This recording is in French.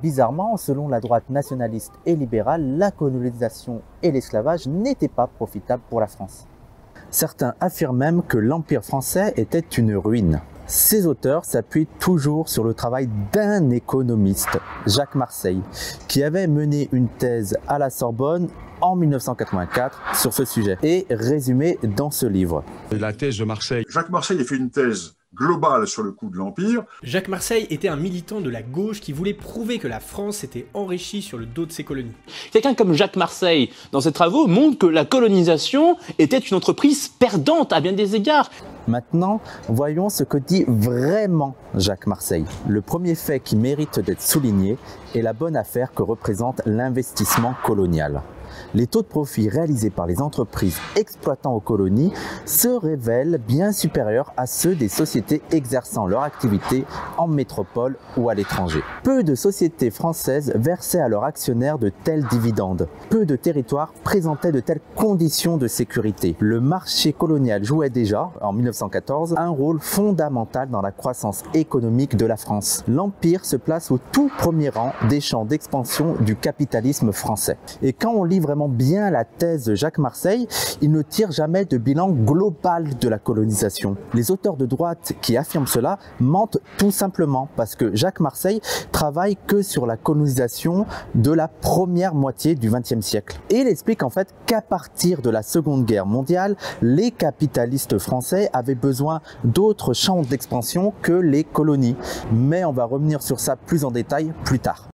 Bizarrement, selon la droite nationaliste et libérale, la colonisation et l'esclavage n'étaient pas profitables pour la France. Certains affirment même que l'Empire français était une ruine. Ces auteurs s'appuient toujours sur le travail d'un économiste, Jacques Marseille, qui avait mené une thèse à la Sorbonne en 1984 sur ce sujet et résumé dans ce livre. La thèse de Marseille. Jacques Marseille a fait une thèse globale sur le coût de l'Empire. Jacques Marseille était un militant de la gauche qui voulait prouver que la France s'était enrichie sur le dos de ses colonies. Quelqu'un comme Jacques Marseille, dans ses travaux, montre que la colonisation était une entreprise perdante à bien des égards. Maintenant, voyons ce que dit vraiment Jacques Marseille. Le premier fait qui mérite d'être souligné est la bonne affaire que représente l'investissement colonial les taux de profit réalisés par les entreprises exploitant aux colonies se révèlent bien supérieurs à ceux des sociétés exerçant leur activité en métropole ou à l'étranger. Peu de sociétés françaises versaient à leurs actionnaires de tels dividendes. Peu de territoires présentaient de telles conditions de sécurité. Le marché colonial jouait déjà, en 1914, un rôle fondamental dans la croissance économique de la France. L'Empire se place au tout premier rang des champs d'expansion du capitalisme français. Vraiment bien la thèse de Jacques Marseille, il ne tire jamais de bilan global de la colonisation. Les auteurs de droite qui affirment cela mentent tout simplement parce que Jacques Marseille travaille que sur la colonisation de la première moitié du XXe siècle. Et il explique en fait qu'à partir de la Seconde Guerre mondiale, les capitalistes français avaient besoin d'autres champs d'expansion que les colonies. Mais on va revenir sur ça plus en détail plus tard.